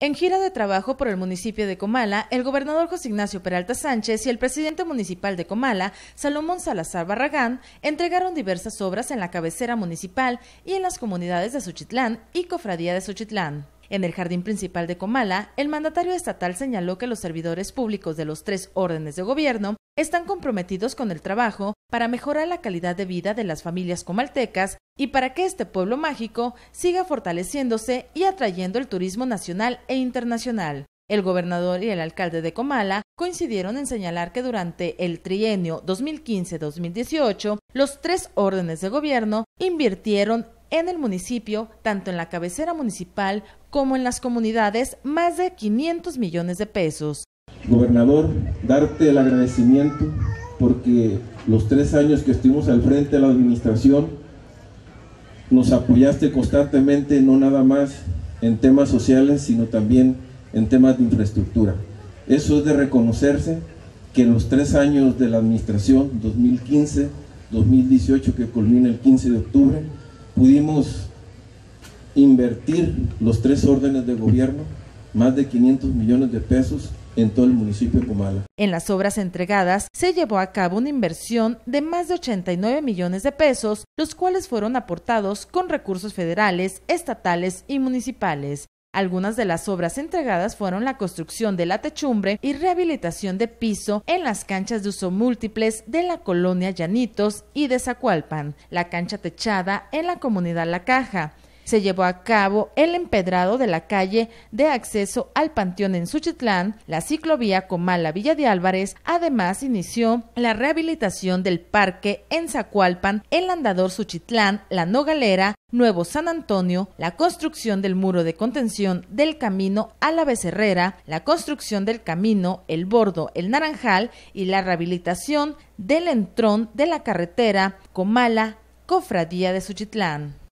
En gira de trabajo por el municipio de Comala, el gobernador José Ignacio Peralta Sánchez y el presidente municipal de Comala, Salomón Salazar Barragán, entregaron diversas obras en la cabecera municipal y en las comunidades de Suchitlán y Cofradía de Suchitlán. En el jardín principal de Comala, el mandatario estatal señaló que los servidores públicos de los tres órdenes de gobierno están comprometidos con el trabajo para mejorar la calidad de vida de las familias comaltecas y para que este pueblo mágico siga fortaleciéndose y atrayendo el turismo nacional e internacional. El gobernador y el alcalde de Comala coincidieron en señalar que durante el trienio 2015-2018 los tres órdenes de gobierno invirtieron en el municipio, tanto en la cabecera municipal como en las comunidades, más de 500 millones de pesos. Gobernador, darte el agradecimiento porque los tres años que estuvimos al frente de la administración nos apoyaste constantemente, no nada más en temas sociales, sino también en temas de infraestructura. Eso es de reconocerse que en los tres años de la administración, 2015-2018, que culmina el 15 de octubre, pudimos invertir los tres órdenes de gobierno más de 500 millones de pesos en todo el municipio de Comala. En las obras entregadas se llevó a cabo una inversión de más de 89 millones de pesos, los cuales fueron aportados con recursos federales, estatales y municipales. Algunas de las obras entregadas fueron la construcción de la techumbre y rehabilitación de piso en las canchas de uso múltiples de la colonia Llanitos y de Zacualpan, la cancha techada en la comunidad La Caja, se llevó a cabo el empedrado de la calle de acceso al Panteón en Suchitlán, la ciclovía Comala Villa de Álvarez, además inició la rehabilitación del parque en Zacualpan, el andador Suchitlán, la Nogalera, Nuevo San Antonio, la construcción del muro de contención del camino a la Becerrera, la construcción del camino El Bordo, el Naranjal y la rehabilitación del entrón de la carretera Comala, Cofradía de Suchitlán.